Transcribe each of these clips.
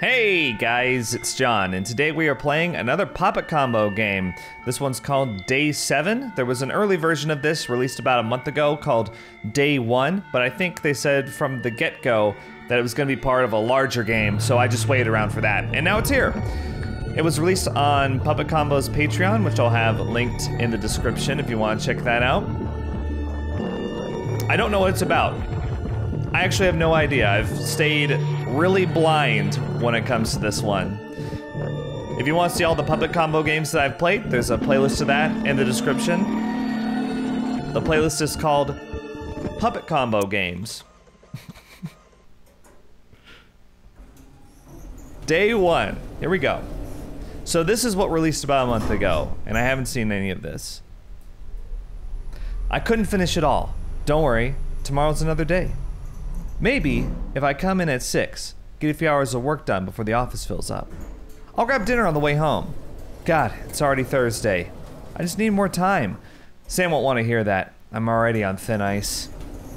Hey guys, it's John, and today we are playing another Puppet Combo game. This one's called Day 7. There was an early version of this released about a month ago called Day 1, but I think they said from the get go that it was going to be part of a larger game, so I just waited around for that, and now it's here. It was released on Puppet Combo's Patreon, which I'll have linked in the description if you want to check that out. I don't know what it's about. I actually have no idea. I've stayed really blind when it comes to this one. If you want to see all the Puppet Combo games that I've played, there's a playlist of that in the description. The playlist is called Puppet Combo Games. Day one. Here we go. So this is what released about a month ago, and I haven't seen any of this. I couldn't finish it all. Don't worry, tomorrow's another day. Maybe, if I come in at 6, get a few hours of work done before the office fills up. I'll grab dinner on the way home. God, it's already Thursday. I just need more time. Sam won't want to hear that. I'm already on thin ice.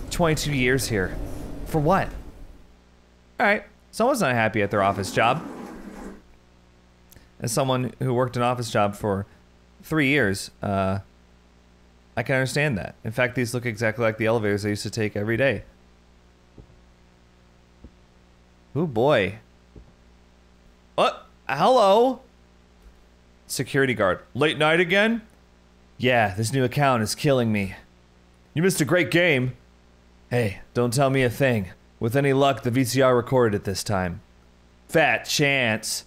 22 years here. For what? Alright, someone's not happy at their office job. As someone who worked an office job for three years, uh, I can understand that. In fact, these look exactly like the elevators I used to take every day. Oh boy. What? Hello? Security guard. Late night again? Yeah, this new account is killing me. You missed a great game. Hey, don't tell me a thing. With any luck, the VCR recorded it this time. Fat chance.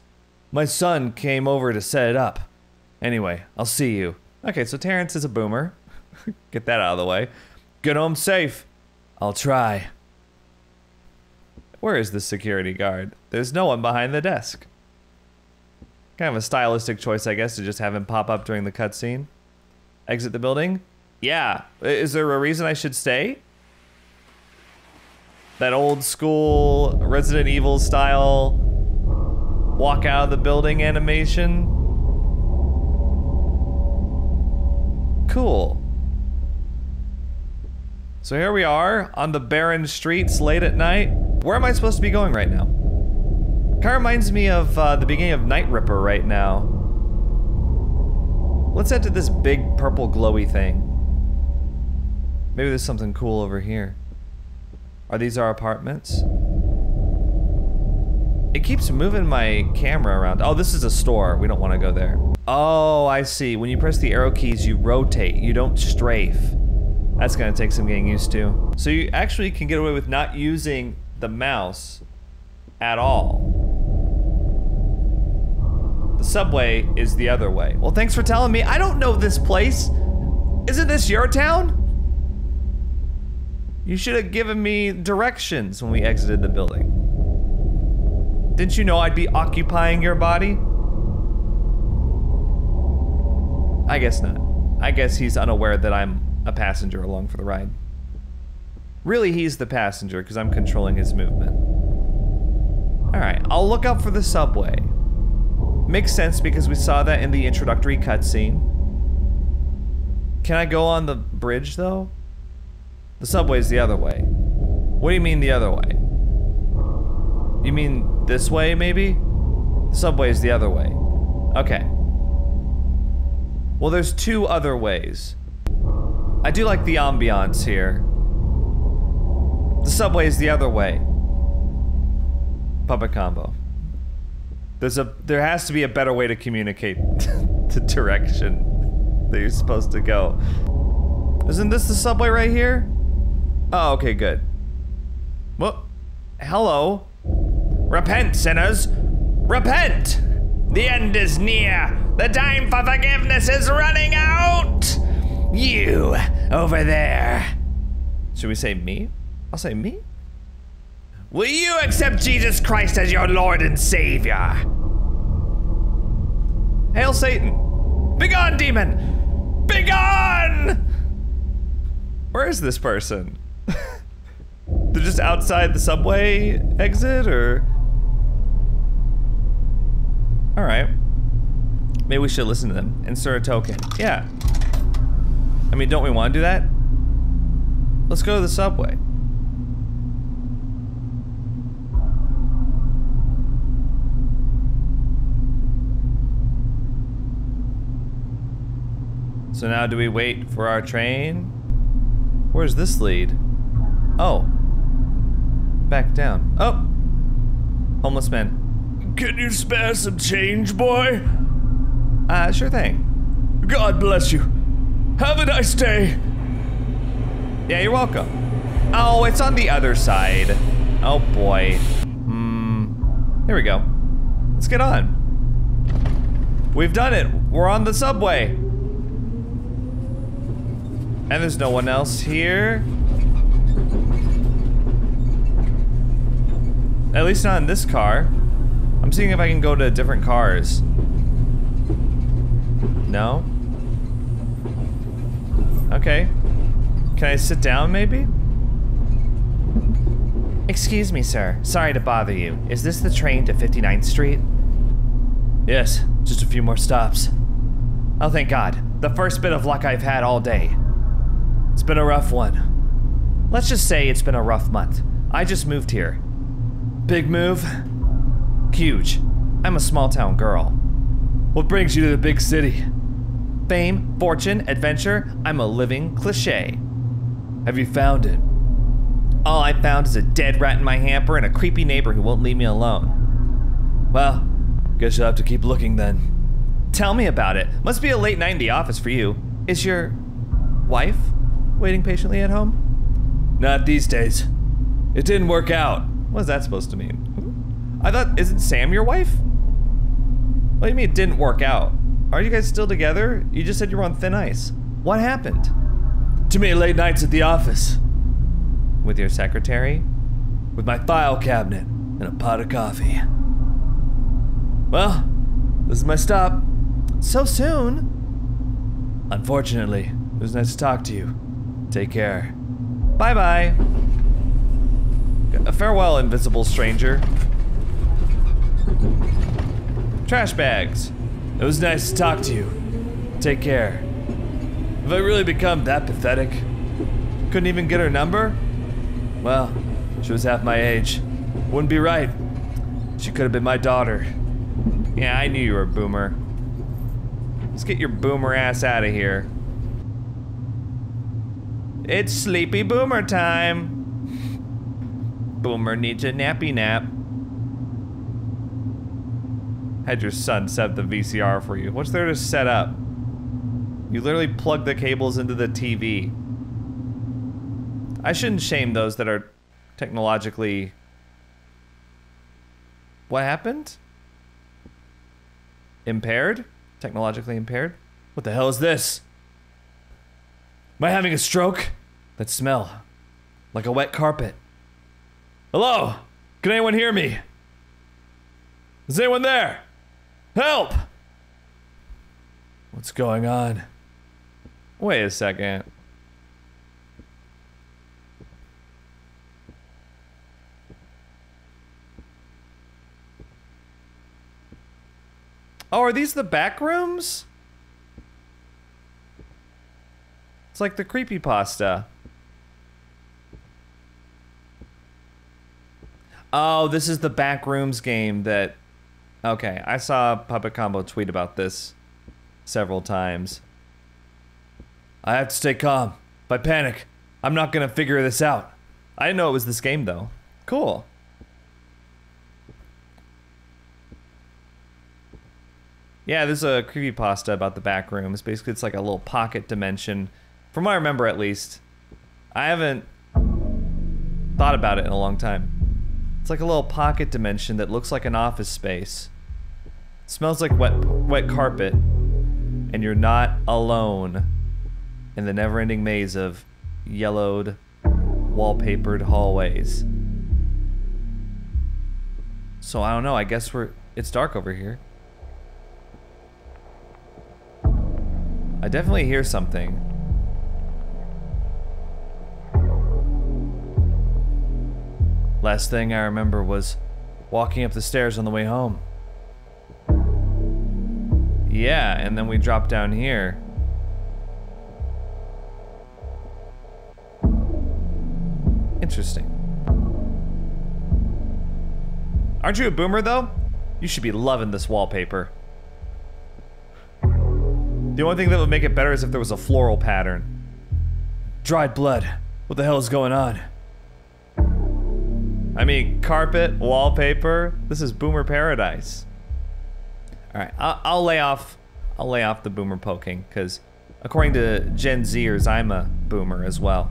My son came over to set it up. Anyway, I'll see you. Okay, so Terrence is a boomer. Get that out of the way. Get home safe. I'll try. Where is the security guard? There's no one behind the desk. Kind of a stylistic choice, I guess, to just have him pop up during the cutscene. Exit the building? Yeah. Is there a reason I should stay? That old school Resident Evil style walk out of the building animation? Cool. So here we are on the barren streets late at night. Where am I supposed to be going right now? Kind of reminds me of uh, the beginning of Night Ripper right now. Let's head to this big purple glowy thing. Maybe there's something cool over here. Are these our apartments? It keeps moving my camera around. Oh, this is a store. We don't want to go there. Oh, I see. When you press the arrow keys, you rotate. You don't strafe. That's gonna take some getting used to. So you actually can get away with not using the mouse at all. The subway is the other way. Well, thanks for telling me. I don't know this place. Isn't this your town? You should have given me directions when we exited the building. Didn't you know I'd be occupying your body? I guess not. I guess he's unaware that I'm a passenger along for the ride. Really, he's the passenger because I'm controlling his movement. Alright, I'll look out for the subway. Makes sense because we saw that in the introductory cutscene. Can I go on the bridge though? The subway's the other way. What do you mean the other way? You mean this way maybe? The subway's the other way. Okay. Well, there's two other ways. I do like the ambiance here. The subway is the other way. Puppet combo. There's a there has to be a better way to communicate the direction that you're supposed to go. Isn't this the subway right here? Oh, okay, good. Well, hello. Repent, sinners. Repent! The end is near. The time for forgiveness is running out. You, over there. Should we say me? I'll say me. Will you accept Jesus Christ as your Lord and Savior? Hail Satan! Begone, demon! Begone! Where is this person? They're just outside the subway exit, or? Alright. Maybe we should listen to them. Insert a token. Yeah. I mean, don't we want to do that? Let's go to the subway. So now do we wait for our train? Where's this lead? Oh. Back down. Oh! Homeless man. Can you spare some change, boy? Uh, sure thing. God bless you. Have a nice day. Yeah, you're welcome. Oh, it's on the other side. Oh boy. Hmm. Here we go. Let's get on. We've done it. We're on the subway. And there's no one else here. At least not in this car. I'm seeing if I can go to different cars. No? Okay. Can I sit down, maybe? Excuse me, sir. Sorry to bother you. Is this the train to 59th Street? Yes, just a few more stops. Oh, thank God. The first bit of luck I've had all day. It's been a rough one. Let's just say it's been a rough month. I just moved here. Big move? Huge. I'm a small town girl. What brings you to the big city? Fame, fortune, adventure, I'm a living cliche. Have you found it? All I found is a dead rat in my hamper and a creepy neighbor who won't leave me alone. Well, guess you'll have to keep looking then. Tell me about it. Must be a late night in the office for you. Is your wife waiting patiently at home? Not these days. It didn't work out. What's that supposed to mean? I thought, isn't Sam your wife? What do you mean it didn't work out? Are you guys still together? You just said you were on thin ice. What happened? Too many late nights at the office. With your secretary? With my file cabinet and a pot of coffee. Well, this is my stop. So soon? Unfortunately, it was nice to talk to you. Take care. Bye bye. Farewell, invisible stranger. Trash bags. It was nice to talk to you. Take care. Have I really become that pathetic? Couldn't even get her number? Well, she was half my age. Wouldn't be right. She could have been my daughter. Yeah, I knew you were a boomer. Let's get your boomer ass out of here. It's sleepy boomer time. Boomer needs a nappy nap. Had your son set the VCR for you. What's there to set up? You literally plug the cables into the TV. I shouldn't shame those that are technologically... What happened? Impaired? Technologically impaired? What the hell is this? Am I having a stroke? That smell. Like a wet carpet. Hello? Can anyone hear me? Is anyone there? Help! What's going on? Wait a second. Oh, are these the back rooms? It's like the creepy pasta. Oh, this is the back rooms game that Okay, I saw Puppet Combo tweet about this several times. I have to stay calm. If I panic, I'm not gonna figure this out. I didn't know it was this game though. Cool. Yeah, there's a creepypasta about the back rooms. Basically, it's like a little pocket dimension. From what I remember, at least. I haven't thought about it in a long time. It's like a little pocket dimension that looks like an office space. Smells like wet wet carpet, and you're not alone in the never-ending maze of yellowed, wallpapered hallways. So I don't know. I guess we're it's dark over here. I definitely hear something. Last thing I remember was walking up the stairs on the way home. Yeah, and then we dropped down here. Interesting. Aren't you a boomer, though? You should be loving this wallpaper. The only thing that would make it better is if there was a floral pattern. Dried blood. What the hell is going on? I mean, carpet, wallpaper. This is boomer paradise. All right, I'll, I'll lay off. I'll lay off the boomer poking because, according to Gen Zers, I'm a boomer as well.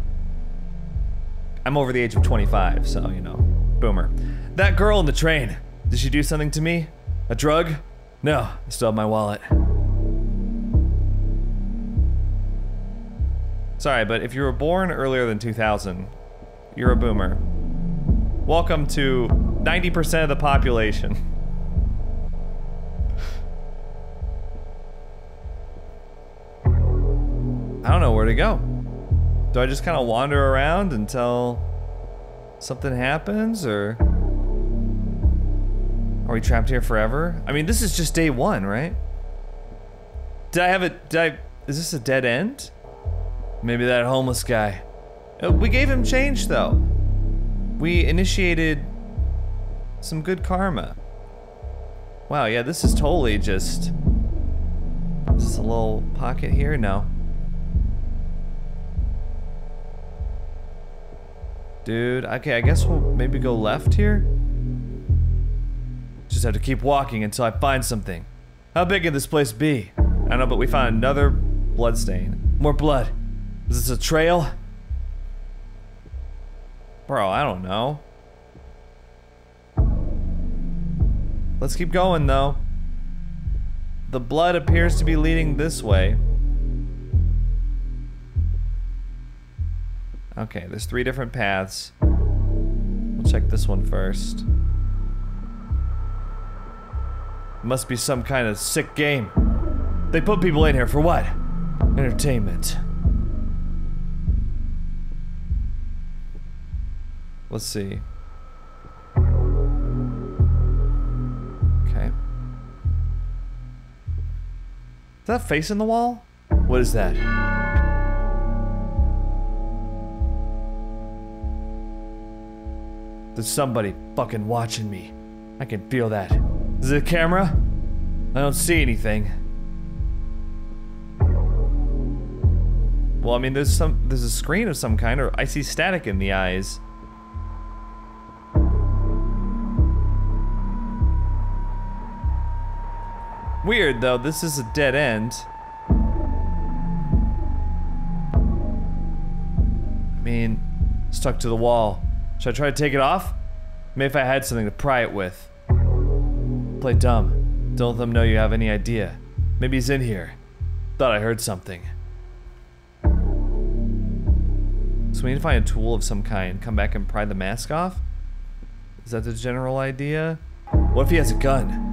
I'm over the age of 25, so you know, boomer. That girl in the train. Did she do something to me? A drug? No, I still have my wallet. Sorry, but if you were born earlier than 2000, you're a boomer. Welcome to 90% of the population. I don't know where to go. Do I just kind of wander around until something happens, or are we trapped here forever? I mean, this is just day one, right? Did I have a? Did I? Is this a dead end? Maybe that homeless guy. Uh, We gave him change though. We initiated some good karma. Wow, yeah, this is totally just. Is this a little pocket here? No. Dude, okay, I guess we'll maybe go left here? Just have to keep walking until I find something. How big can this place be? I don't know, but we found another blood stain. More blood. Is this a trail? Bro, I don't know. Let's keep going though. The blood appears to be leading this way. Okay, there's three different paths. We'll check this one first. Must be some kind of sick game. They put people in here for what? Entertainment. Let's see. Okay. Is that face in the wall? What is that? There's somebody fucking watching me. I can feel that. Is it a camera? I don't see anything. Well, I mean, there's some, there's a screen of some kind, or I see static in the eyes. Weird, though. This is a dead end. I mean, stuck to the wall. Should I try to take it off? Maybe if I had something to pry it with. Play dumb. Don't let them know you have any idea. Maybe he's in here. Thought I heard something. So we need to find a tool of some kind. Come back and pry the mask off? Is that the general idea? What if he has a gun?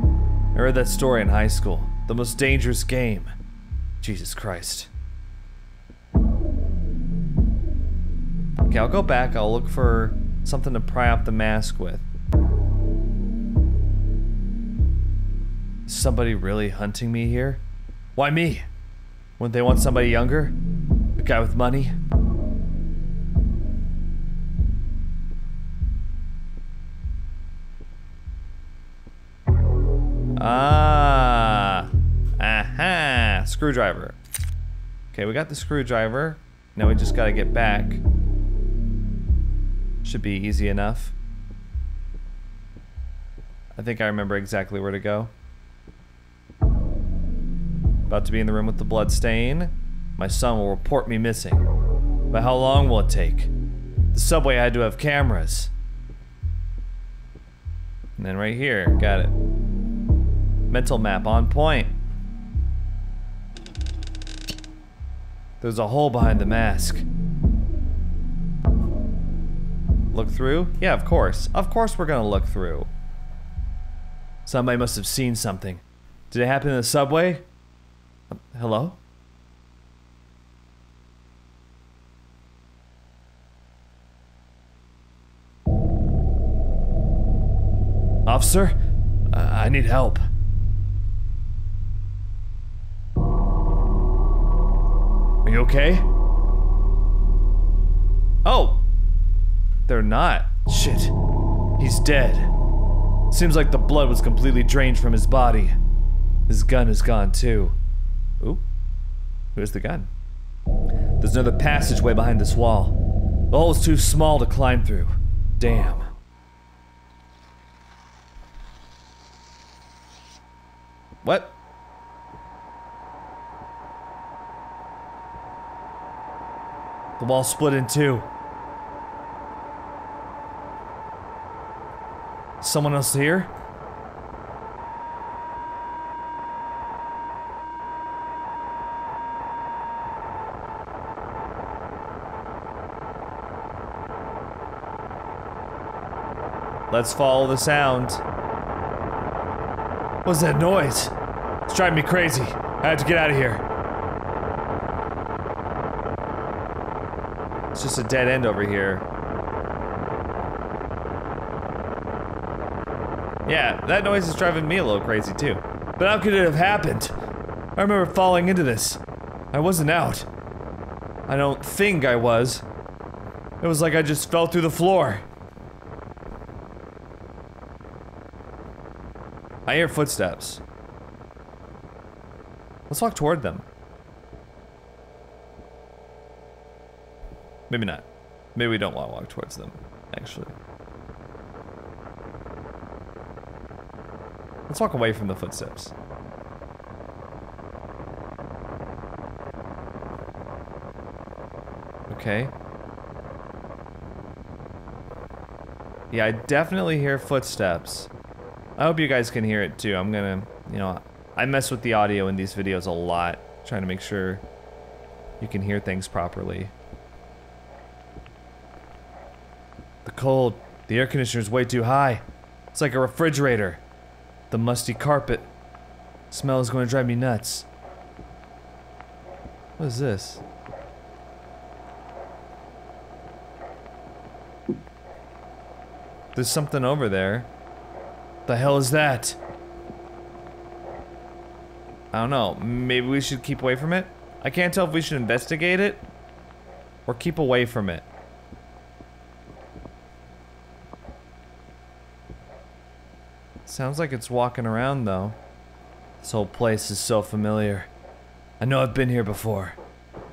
I read that story in high school. The most dangerous game. Jesus Christ. Okay, I'll go back. I'll look for something to pry off the mask with. Is somebody really hunting me here? Why me? Wouldn't they want somebody younger? A guy with money? Ah. Aha. Screwdriver. Okay, we got the screwdriver. Now we just gotta get back. Should be easy enough. I think I remember exactly where to go. About to be in the room with the blood stain. My son will report me missing. But how long will it take? The subway had to have cameras. And then right here, got it. Mental map on point. There's a hole behind the mask. Look through? Yeah, of course. Of course we're gonna look through. Somebody must have seen something. Did it happen in the subway? Hello? Officer? I need help. Are you okay? Oh! They're not. Shit. He's dead. Seems like the blood was completely drained from his body. His gun is gone too. Oop. Where's the gun? There's another passageway behind this wall. The hole's too small to climb through. Damn. What? The wall split in two. Someone else here? Let's follow the sound. What's that noise? It's driving me crazy. I have to get out of here. It's just a dead end over here. Yeah, that noise is driving me a little crazy too. But how could it have happened? I remember falling into this. I wasn't out. I don't think I was. It was like I just fell through the floor. I hear footsteps. Let's walk toward them. Maybe not. Maybe we don't want to walk towards them, actually. Let's walk away from the footsteps. Okay. Yeah, I definitely hear footsteps. I hope you guys can hear it too. I'm gonna, you know, I mess with the audio in these videos a lot, trying to make sure you can hear things properly. The cold, the air conditioner's way too high. It's like a refrigerator. The musty carpet. Smell is going to drive me nuts. What is this? There's something over there. The hell is that? I don't know. Maybe we should keep away from it? I can't tell if we should investigate it or keep away from it. Sounds like it's walking around though. This whole place is so familiar. I know I've been here before.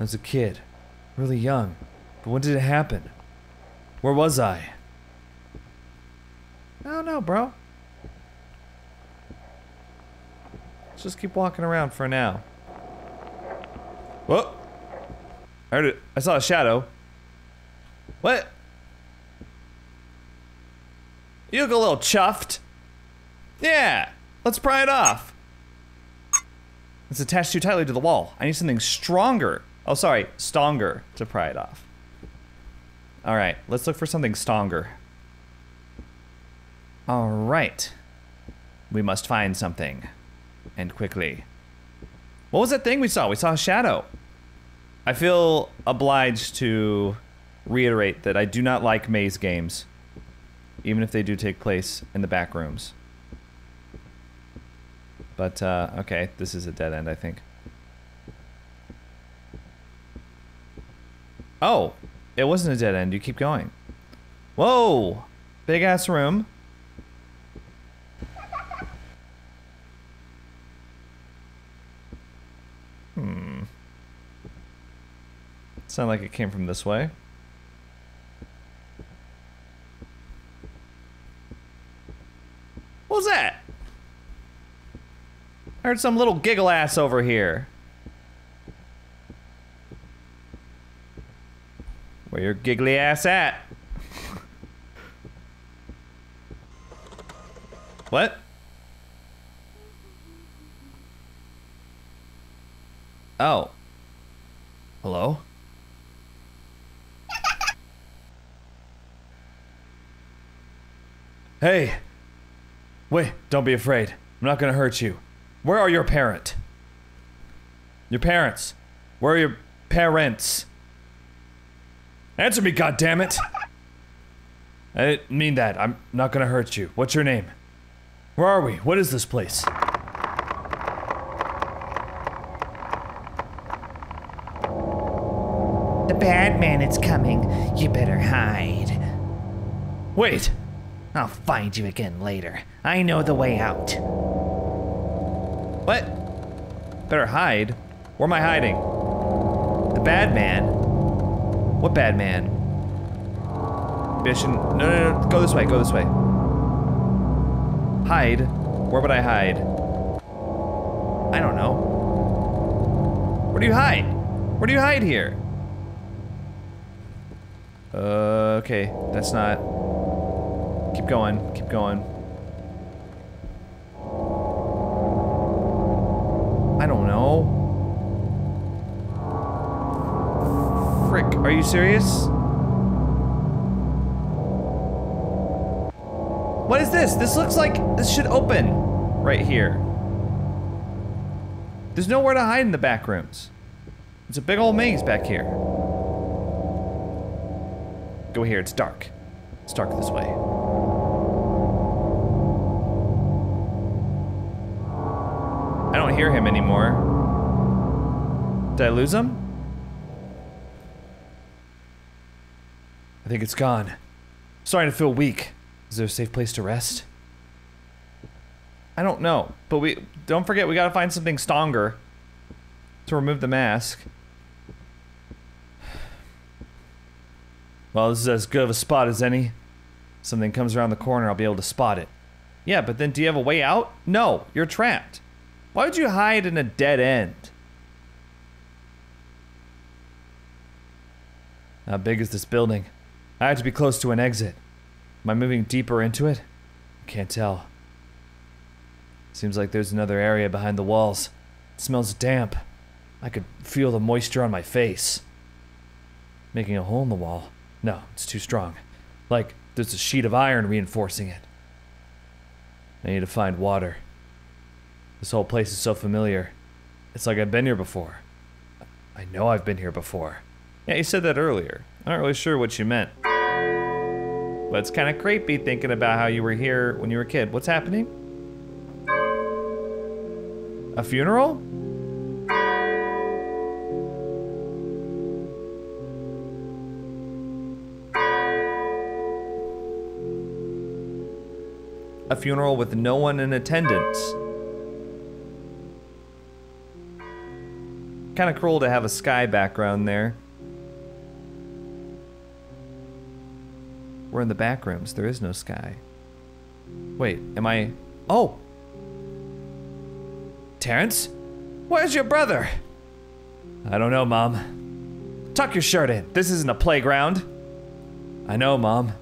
As a kid. Really young. But when did it happen? Where was I? I don't know, bro. Let's just keep walking around for now. Whoa! I heard it. I saw a shadow. What? You look a little chuffed. Yeah, let's pry it off. It's attached too tightly to the wall. I need something stronger. Oh, sorry, stronger to pry it off. All right, let's look for something stronger. All right. We must find something. And quickly. What was that thing we saw? We saw a shadow. I feel obliged to reiterate that I do not like maze games, even if they do take place in the back rooms. But, uh, okay, this is a dead end, I think. Oh, it wasn't a dead end. You keep going. Whoa! Big ass room. Hmm. Sound like it came from this way. What was that? Heard some little giggle ass over here. Where your giggly ass at? what? Oh. Hello? Hey! Wait, don't be afraid. I'm not gonna hurt you. Where are your parent? Your parents. Where are your parents? Answer me, goddammit! I didn't mean that. I'm not gonna hurt you. What's your name? Where are we? What is this place? The bad man is coming. You better hide. Wait! I'll find you again later. I know the way out. What? Better hide? Where am I hiding? The bad man. What bad man? Mission. No, no, no. Go this way. Go this way. Hide. Where would I hide? I don't know. Where do you hide? Where do you hide here? Uh, okay. That's not. Keep going. Keep going. Frick, are you serious? What is this? This looks like this should open right here. There's nowhere to hide in the back rooms. It's a big old maze back here. Go here, it's dark. It's dark this way. I don't hear him anymore. Did I lose him? I think it's gone. Starting to feel weak. Is there a safe place to rest? I don't know, but we don't forget we gotta find something stronger to remove the mask. Well, this is as good of a spot as any. Something comes around the corner, I'll be able to spot it. Yeah, but then do you have a way out? No, you're trapped. Why would you hide in a dead end? How big is this building? I have to be close to an exit. Am I moving deeper into it? Can't tell. Seems like there's another area behind the walls. It smells damp. I could feel the moisture on my face. Making a hole in the wall. No, it's too strong. Like there's a sheet of iron reinforcing it. I need to find water. This whole place is so familiar. It's like I've been here before. I know I've been here before. Yeah, you said that earlier. I'm not really sure what you meant. But it's kind of creepy thinking about how you were here when you were a kid. What's happening? A funeral? A funeral with no one in attendance. Kind of cruel to have a sky background there. We're in the back rooms. There is no sky. Wait, am I... Oh! Terrence? Where's your brother? I don't know, Mom. Tuck your shirt in. This isn't a playground. I know, Mom.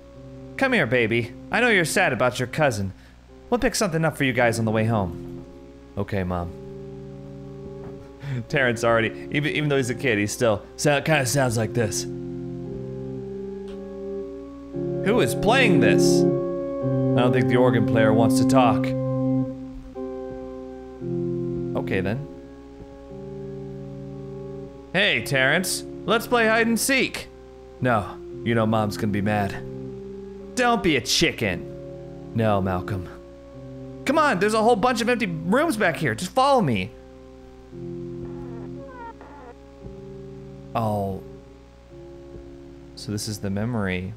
Come here, baby. I know you're sad about your cousin. We'll pick something up for you guys on the way home. Okay, Mom. Terrence already, even, even though he's a kid, he's still, so, kind of sounds like this. Who is playing this? I don't think the organ player wants to talk. Okay then. Hey, Terrence. Let's play hide and seek. No, you know Mom's gonna be mad. Don't be a chicken. No, Malcolm. Come on, there's a whole bunch of empty rooms back here. Just follow me. Oh. So this is the memory.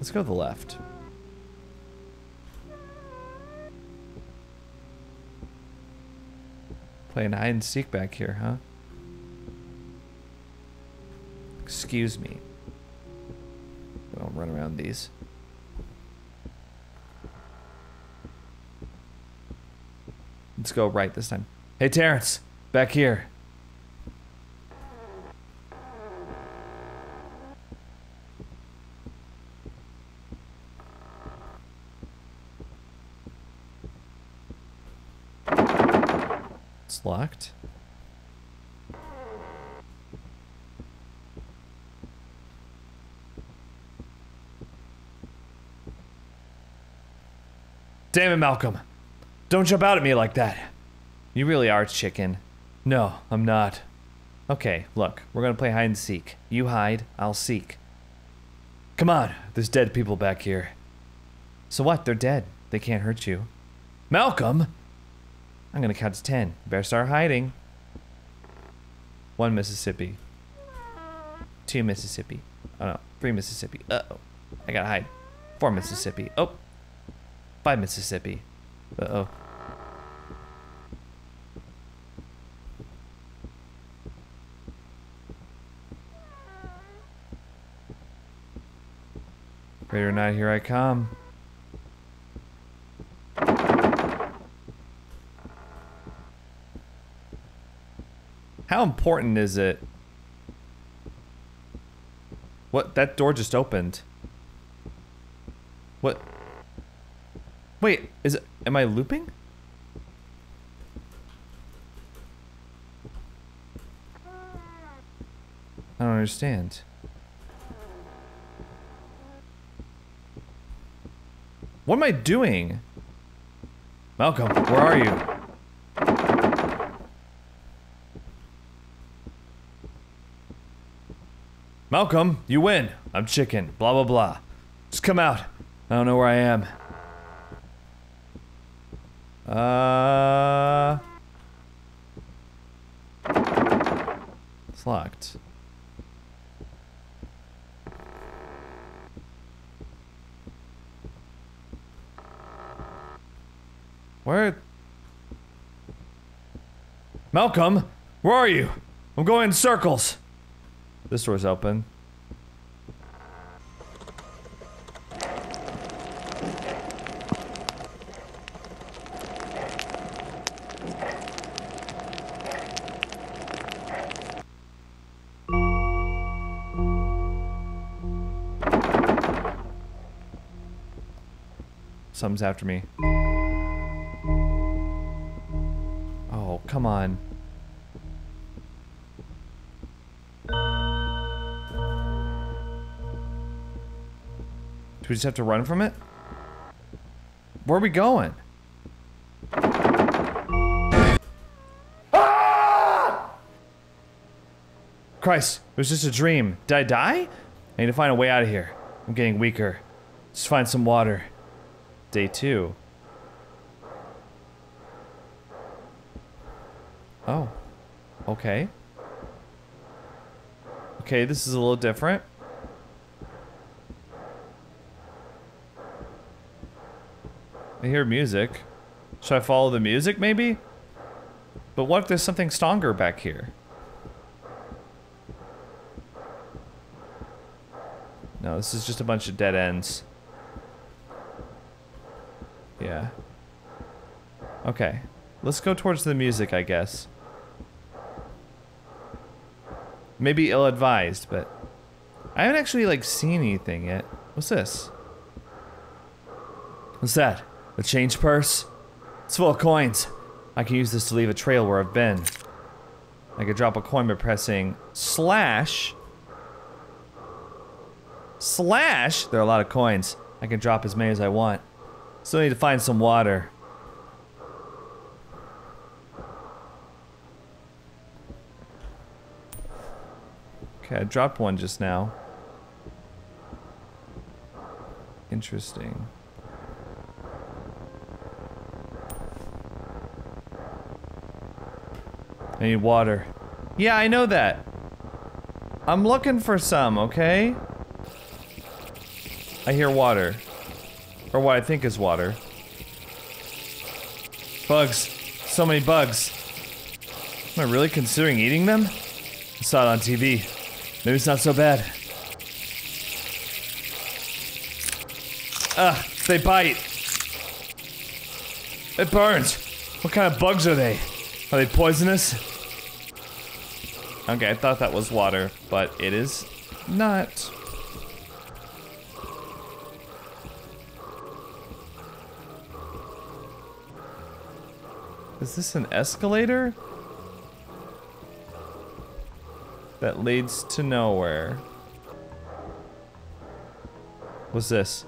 Let's go to the left. Playing hide and seek back here, huh? Excuse me. I'll run around these. Let's go right this time. Hey, Terrence, back here. It's locked. Damn it, Malcolm. Don't jump out at me like that. You really are chicken. No, I'm not. Okay, look, we're gonna play hide and seek. You hide, I'll seek. Come on, there's dead people back here. So what? They're dead. They can't hurt you. Malcolm! I'm gonna count to ten. You better start hiding. One Mississippi. Two Mississippi. Oh no, three Mississippi. Uh oh. I gotta hide. Four Mississippi. Oh by Mississippi. Uh oh. Ready or not, here I come. How important is it? What? That door just opened. What? Wait, is am I looping? I don't understand. What am I doing? Malcolm, where are you? Malcolm, you win. I'm chicken. Blah, blah, blah. Just come out. I don't know where I am. Uh. It's locked. Where? Malcolm, where are you? I'm going in circles. This door's open. Something's after me. Come on. Do we just have to run from it? Where are we going? Ah! Christ, it was just a dream. Did I die? I need to find a way out of here. I'm getting weaker. Let's find some water. Day two. Oh. Okay. Okay, this is a little different. I hear music. Should I follow the music, maybe? But what if there's something stronger back here? No, this is just a bunch of dead ends. Yeah. Okay. Let's go towards the music, I guess. Maybe ill-advised, but... I haven't actually, like, seen anything yet. What's this? What's that? A change purse? It's full of coins. I can use this to leave a trail where I've been. I could drop a coin by pressing slash. Slash? There are a lot of coins. I can drop as many as I want. Still need to find some water. Okay, I dropped one just now. Interesting. I need water. Yeah, I know that. I'm looking for some, okay? I hear water. Or what I think is water. Bugs. So many bugs. Am I really considering eating them? I saw it on TV. Maybe it's not so bad. Ugh, they bite. It burns. What kind of bugs are they? Are they poisonous? Okay, I thought that was water, but it is not. Is this an escalator? That leads to nowhere. What's this?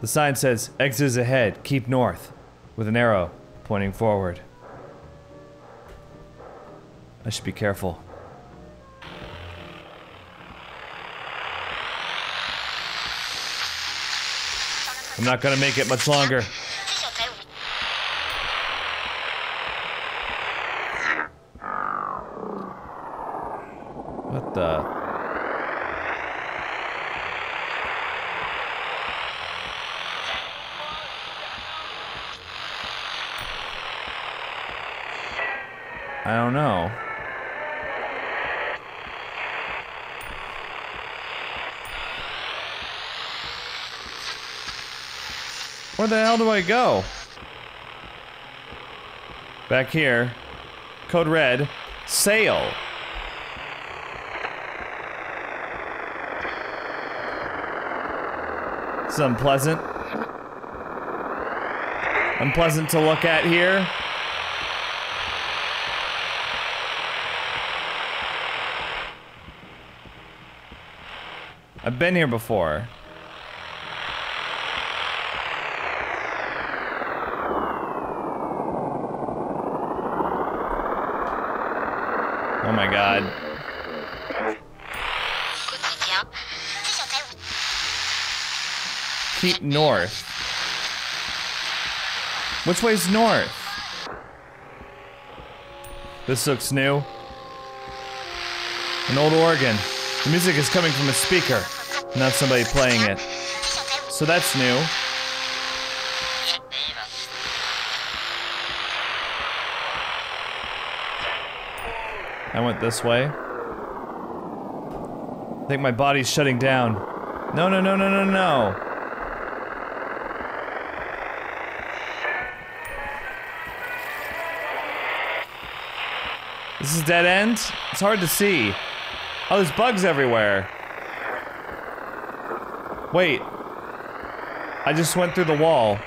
The sign says, exit is ahead, keep north, with an arrow pointing forward. I should be careful. I'm not gonna make it much longer. What the? I don't know. Where the hell do I go? Back here. Code red. Sail. It's unpleasant. Unpleasant to look at here. I've been here before. Oh my god. Keep north. Which way's north? This looks new. An old organ. The music is coming from a speaker, not somebody playing it. So that's new. I went this way. I think my body's shutting down. No, no, no, no, no, no. This is dead end? It's hard to see. Oh, there's bugs everywhere. Wait. I just went through the wall.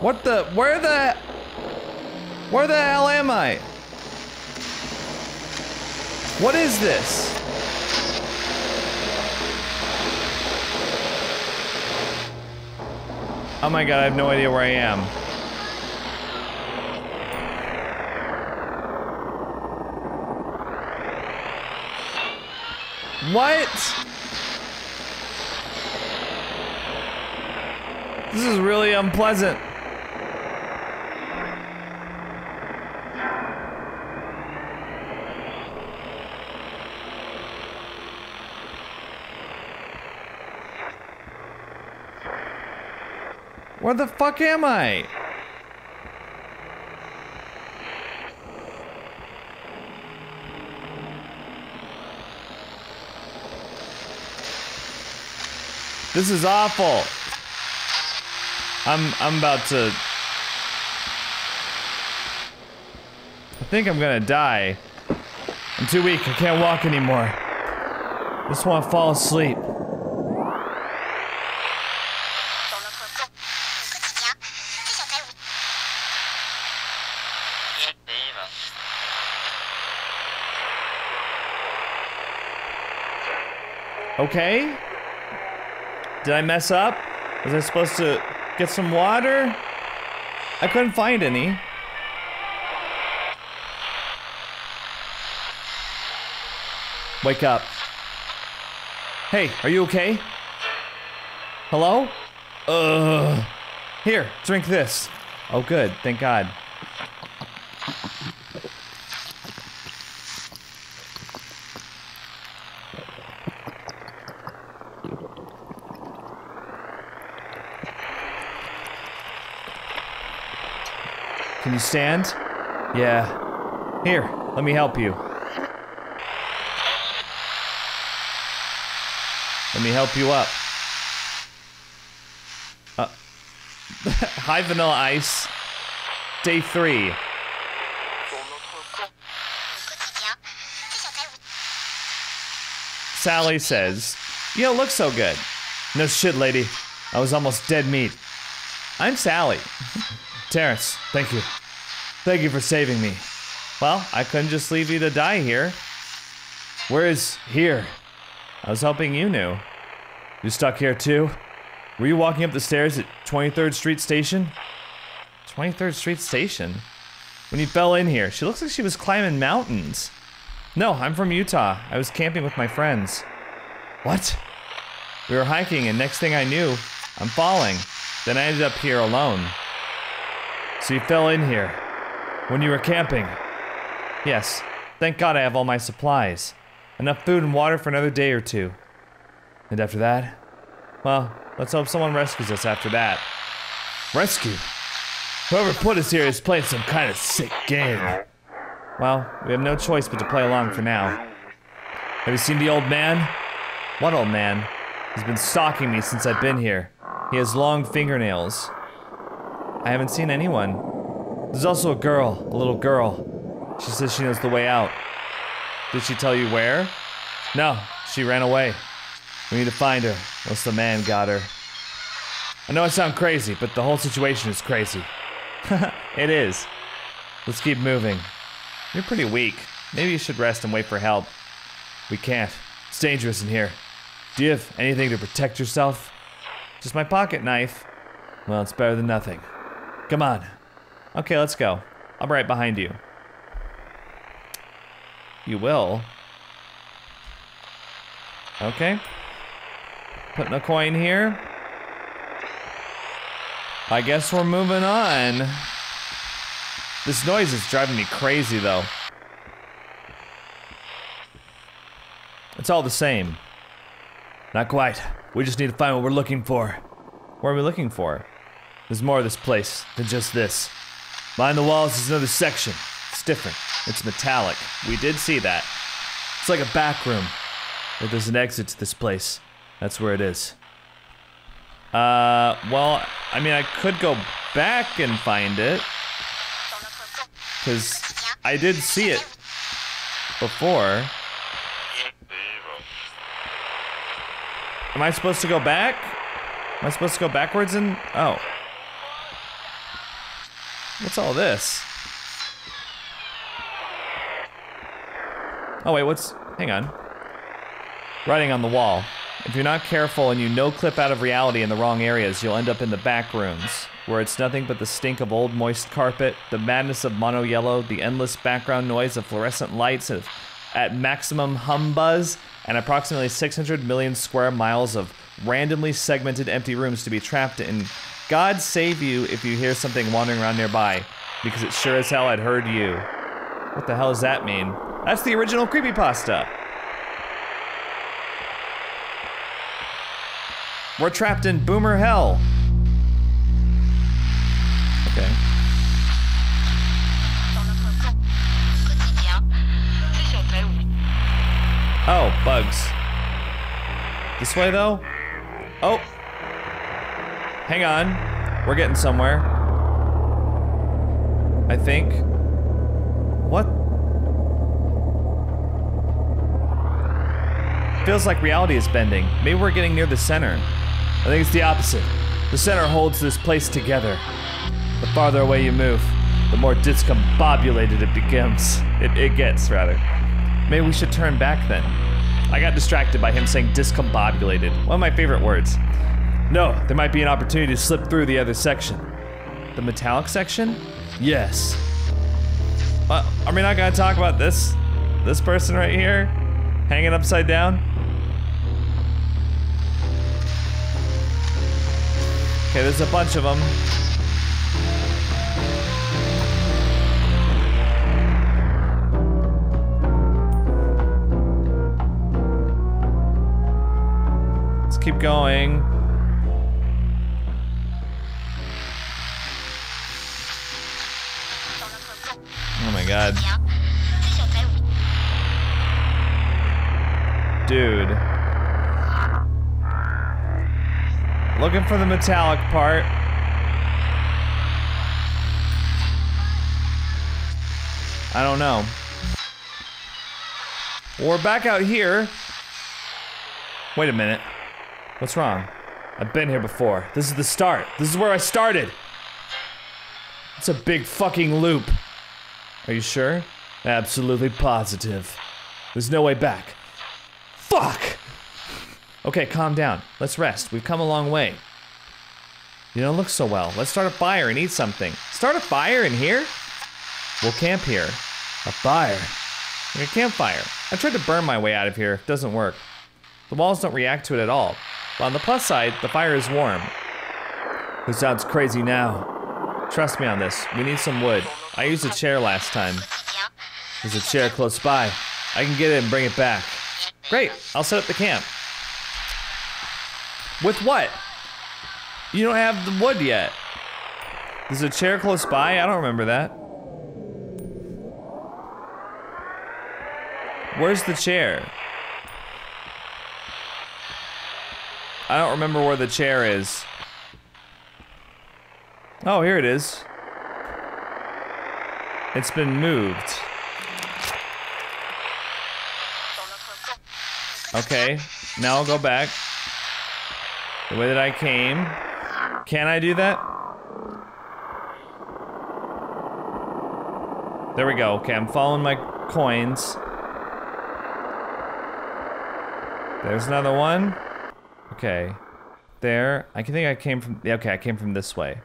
What the? Where the? Where the hell am I? What is this? Oh my god, I have no idea where I am. What? This is really unpleasant. Where the fuck am I? This is awful. I'm I'm about to I think I'm gonna die. I'm too weak, I can't walk anymore. Just wanna fall asleep. Okay. Did I mess up? Was I supposed to get some water? I couldn't find any. Wake up. Hey, are you okay? Hello? Ugh. Here, drink this. Oh, good. Thank God. Can you stand? Yeah. Here, let me help you. Let me help you up. Uh, high vanilla ice. Day three. Sally says, You don't look so good. No shit, lady. I was almost dead meat. I'm Sally. Terrence, thank you. Thank you for saving me. Well, I couldn't just leave you to die here. Where is here? I was hoping you knew. You stuck here too? Were you walking up the stairs at 23rd Street Station? 23rd Street Station? When you fell in here, she looks like she was climbing mountains. No, I'm from Utah. I was camping with my friends. What? We were hiking, and next thing I knew, I'm falling. Then I ended up here alone. So you fell in here when you were camping? Yes. Thank God I have all my supplies. Enough food and water for another day or two. And after that? Well, let's hope someone rescues us after that. Rescue? Whoever put us here is playing some kind of sick game. Well, we have no choice but to play along for now. Have you seen the old man? What old man? He's been stalking me since I've been here. He has long fingernails. I haven't seen anyone. There's also a girl, a little girl. She says she knows the way out. Did she tell you where? No, she ran away. We need to find her, unless the man got her. I know I sound crazy, but the whole situation is crazy. it is. Let's keep moving. You're pretty weak. Maybe you should rest and wait for help. We can't. It's dangerous in here. Do you have anything to protect yourself? Just my pocket knife. Well, it's better than nothing. Come on. Okay, let's go. I'm right behind you. You will? Okay. Putting a coin here. I guess we're moving on. This noise is driving me crazy, though. It's all the same. Not quite. We just need to find what we're looking for. What are we looking for? There's more of this place than just this. Behind the walls is another section. It's different. It's metallic. We did see that. It's like a back room. If there's an exit to this place, that's where it is. Uh, well, I mean, I could go back and find it. Because I did see it before. Am I supposed to go back? Am I supposed to go backwards and... Oh. What's all this? Oh wait, what's... Hang on. Writing on the wall. If you're not careful and you no-clip out of reality in the wrong areas, you'll end up in the back rooms, where it's nothing but the stink of old moist carpet, the madness of mono yellow, the endless background noise of fluorescent lights at maximum hum buzz, and approximately 600 million square miles of randomly segmented empty rooms to be trapped in. God save you if you hear something wandering around nearby, because it sure as hell had heard you. What the hell does that mean? That's the original creepypasta. We're trapped in boomer hell. Okay. Oh, bugs. This way though? Oh. Hang on. We're getting somewhere. I think. What? Feels like reality is bending. Maybe we're getting near the center. I think it's the opposite. The center holds this place together. The farther away you move, the more discombobulated it becomes. It, it gets, rather. Maybe we should turn back then. I got distracted by him saying discombobulated. One of my favorite words. No, there might be an opportunity to slip through the other section. The metallic section? Yes. Uh, are we not gonna talk about this? This person right here? Hanging upside down? Okay, there's a bunch of them. Let's keep going. God. Dude. Looking for the metallic part. I don't know. We're back out here. Wait a minute. What's wrong? I've been here before. This is the start. This is where I started. It's a big fucking loop. Are you sure? Absolutely positive. There's no way back. Fuck! Okay, calm down. Let's rest. We've come a long way. You don't look so well. Let's start a fire and eat something. Start a fire in here? We'll camp here. A fire? A campfire. I tried to burn my way out of here. It doesn't work. The walls don't react to it at all. But on the plus side, the fire is warm. Who sounds crazy now? Trust me on this. We need some wood. I used a chair last time. There's a chair close by. I can get it and bring it back. Great. I'll set up the camp. With what? You don't have the wood yet. There's a chair close by? I don't remember that. Where's the chair? I don't remember where the chair is. Oh, here it is. It's been moved. Okay, now I'll go back. The way that I came. Can I do that? There we go. Okay, I'm following my coins. There's another one. Okay. There. I think I came from. Okay, I came from this way.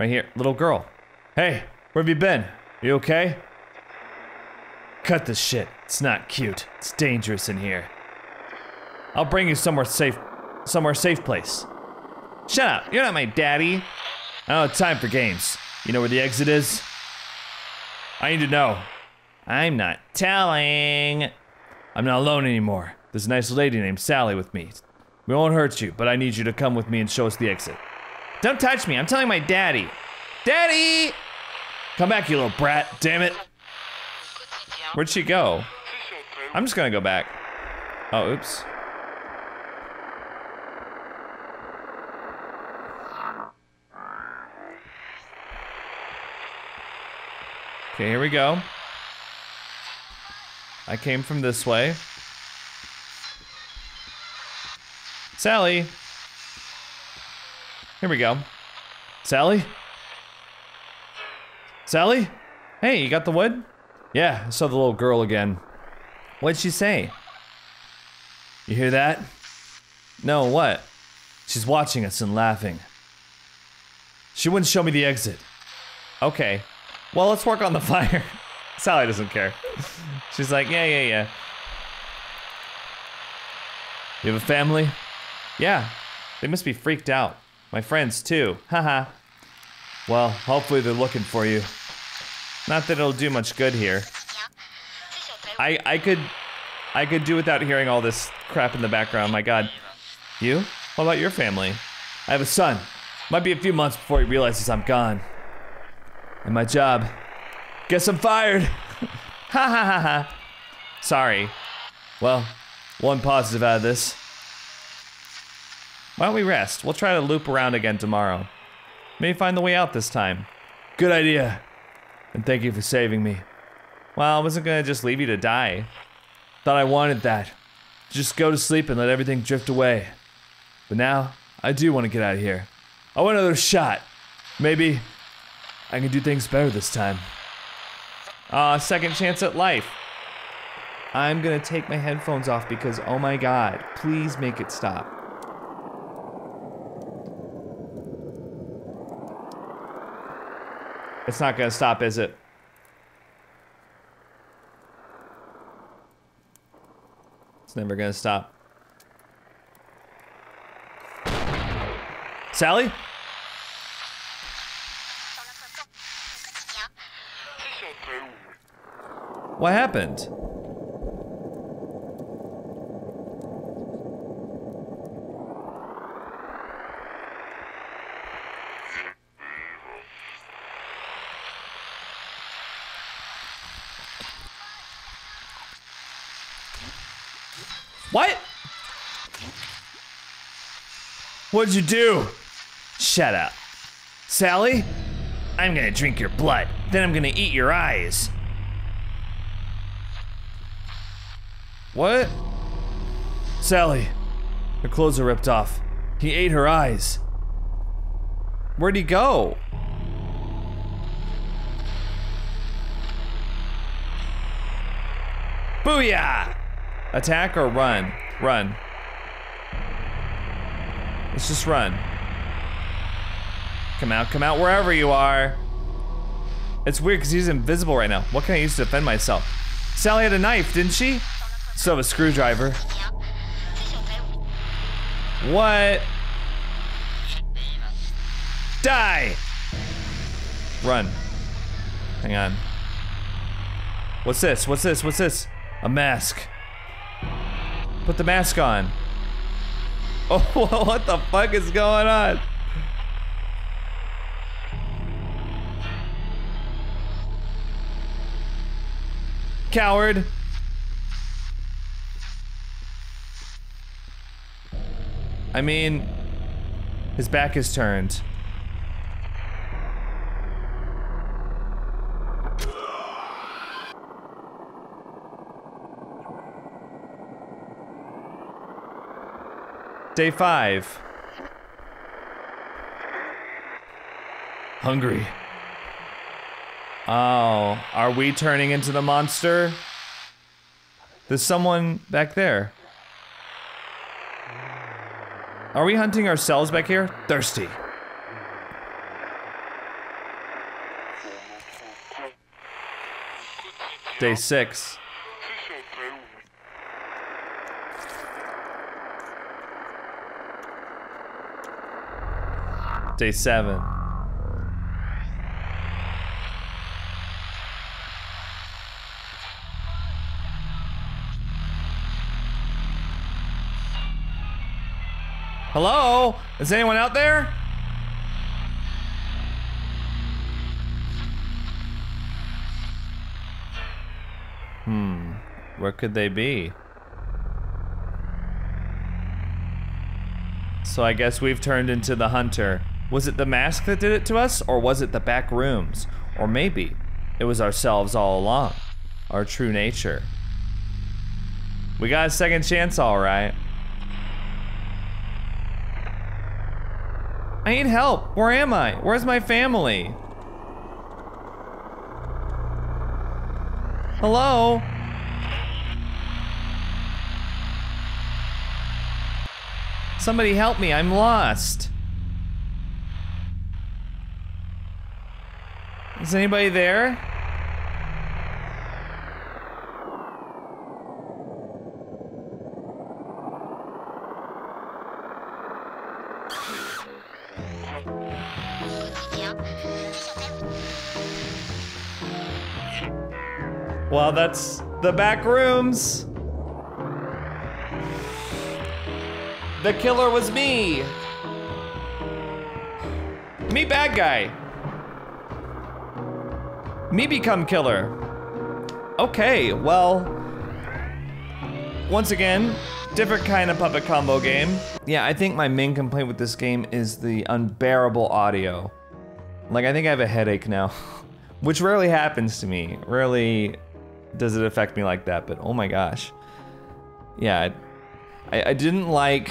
Right here. Little girl. Hey, where have you been? You okay? Cut this shit. It's not cute. It's dangerous in here. I'll bring you somewhere safe. Somewhere safe place. Shut up. You're not my daddy. Oh, time for games. You know where the exit is? I need to know. I'm not telling. I'm not alone anymore. There's a nice lady named Sally with me. We won't hurt you, but I need you to come with me and show us the exit. Don't touch me. I'm telling my daddy. Daddy! Come back, you little brat. Damn it. Where'd she go? I'm just gonna go back. Oh, oops. Okay, here we go. I came from this way. Sally. Here we go. Sally? Sally? Hey, you got the wood? Yeah, I saw the little girl again. What'd she say? You hear that? No, what? She's watching us and laughing. She wouldn't show me the exit. Okay. Well, let's work on the fire. Sally doesn't care. She's like, yeah, yeah, yeah. You have a family? Yeah. They must be freaked out. My friends, too. Haha. well, hopefully they're looking for you. Not that it'll do much good here. I I could I could do without hearing all this crap in the background. My God. You? What about your family? I have a son. Might be a few months before he realizes I'm gone. And my job. Guess I'm fired. ha ha ha ha. Sorry. Well, one positive out of this. Why don't we rest? We'll try to loop around again tomorrow. Maybe find the way out this time. Good idea. And thank you for saving me. Well, I wasn't gonna just leave you to die. Thought I wanted that. Just go to sleep and let everything drift away. But now, I do want to get out of here. I want another shot. Maybe I can do things better this time. Ah, second chance at life. I'm gonna take my headphones off because, oh my god, please make it stop. It's not gonna stop, is it? It's never gonna stop. Sally? What happened? What? What'd you do? Shut up. Sally? I'm gonna drink your blood, then I'm gonna eat your eyes. What? Sally. Her clothes are ripped off. He ate her eyes. Where'd he go? Booyah! Attack or run? Run. Let's just run. Come out, come out wherever you are. It's weird because he's invisible right now. What can I use to defend myself? Sally had a knife, didn't she? Still have a screwdriver. What? Die! Run. Hang on. What's this? What's this? What's this? A mask. Put the mask on. Oh, what the fuck is going on? Coward. I mean, his back is turned. Day five. Hungry. Oh, are we turning into the monster? There's someone back there. Are we hunting ourselves back here? Thirsty. Day six. Day seven. Hello? Is anyone out there? Hmm. Where could they be? So I guess we've turned into the hunter. Was it the mask that did it to us, or was it the back rooms? Or maybe it was ourselves all along. Our true nature. We got a second chance, alright. I need help. Where am I? Where's my family? Hello? Somebody help me. I'm lost. Is anybody there? Well, that's the back rooms. The killer was me. Me bad guy. Me become killer. Okay, well, once again, different kind of puppet combo game. Yeah, I think my main complaint with this game is the unbearable audio. Like, I think I have a headache now, which rarely happens to me. Rarely does it affect me like that, but oh my gosh. Yeah, I, I didn't like,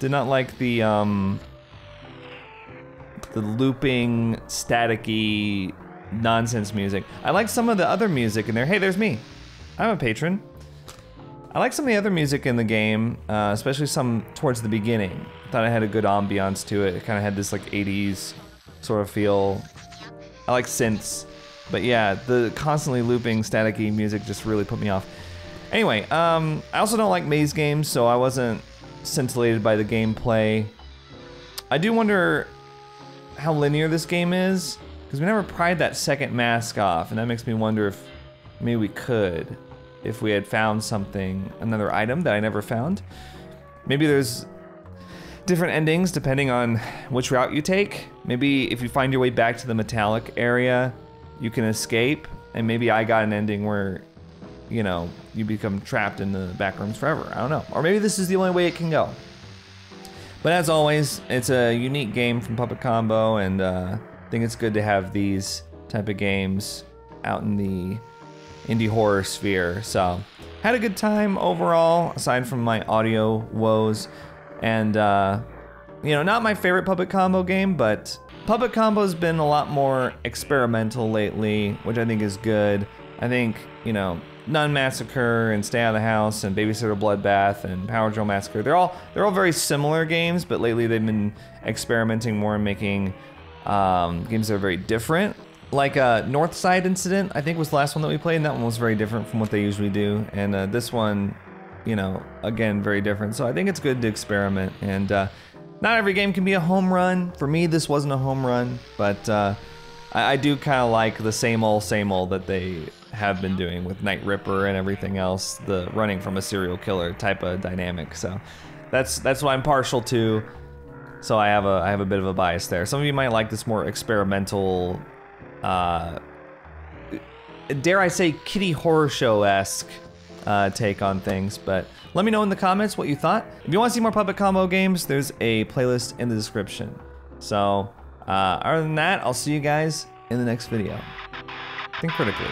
did not like the, um, the looping, staticky nonsense music. I like some of the other music in there. Hey, there's me. I'm a patron. I like some of the other music in the game, uh, especially some towards the beginning. I thought it had a good ambiance to it. It kind of had this like 80s sort of feel. I like synths. But yeah, the constantly looping staticky music just really put me off. Anyway, um, I also don't like maze games, so I wasn't scintillated by the gameplay. I do wonder how linear this game is, because we never pried that second mask off, and that makes me wonder if maybe we could, if we had found something, another item that I never found. Maybe there's different endings depending on which route you take. Maybe if you find your way back to the metallic area, you can escape, and maybe I got an ending where, you know, you become trapped in the back rooms forever. I don't know. Or maybe this is the only way it can go. But as always, it's a unique game from Puppet Combo, and uh, I think it's good to have these type of games out in the indie horror sphere. So, had a good time overall, aside from my audio woes. And, uh, you know, not my favorite Puppet Combo game, but Puppet Combo's been a lot more experimental lately, which I think is good. I think, you know, Nun Massacre and Stay Out of the House and Babysitter Bloodbath and Power Drill Massacre, they're all they're all very similar games, but lately they've been experimenting more and making um, games that are very different. Like uh, North Side Incident, I think was the last one that we played, and that one was very different from what they usually do. And uh, this one, you know, again, very different. So I think it's good to experiment. And uh, not every game can be a home run. For me, this wasn't a home run, but uh, I, I do kind of like the same old, same old that they have been doing with Night Ripper and everything else, the running from a serial killer type of dynamic. So that's that's what I'm partial to. So I have a I have a bit of a bias there. Some of you might like this more experimental, uh, dare I say, Kitty Horrorshow esque uh, take on things. But let me know in the comments what you thought. If you want to see more Puppet Combo games, there's a playlist in the description. So, uh, other than that, I'll see you guys in the next video. Think critically.